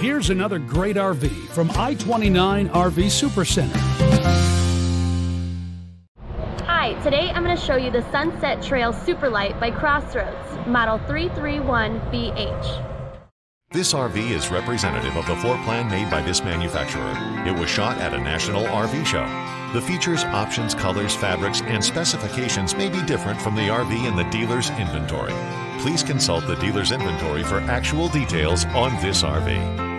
Here's another great RV from I 29 RV Supercenter. Hi, today I'm going to show you the Sunset Trail Super Lite by Crossroads, model 331BH. This RV is representative of the floor plan made by this manufacturer. It was shot at a national RV show. The features, options, colors, fabrics, and specifications may be different from the RV in the dealer's inventory. Please consult the dealer's inventory for actual details on this RV.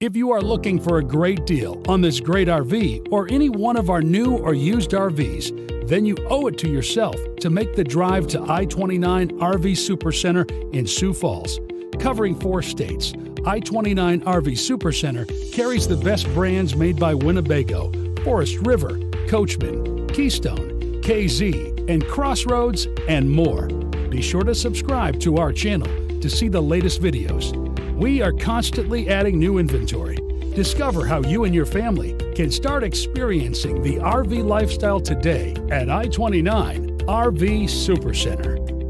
If you are looking for a great deal on this great RV or any one of our new or used RVs, then you owe it to yourself to make the drive to I 29 RV Supercenter in Sioux Falls. Covering four states, I 29 RV Supercenter carries the best brands made by Winnebago, Forest River, Coachmen, Keystone, KZ, and Crossroads, and more. Be sure to subscribe to our channel to see the latest videos. We are constantly adding new inventory. Discover how you and your family can start experiencing the RV lifestyle today at I 29 RV Supercenter.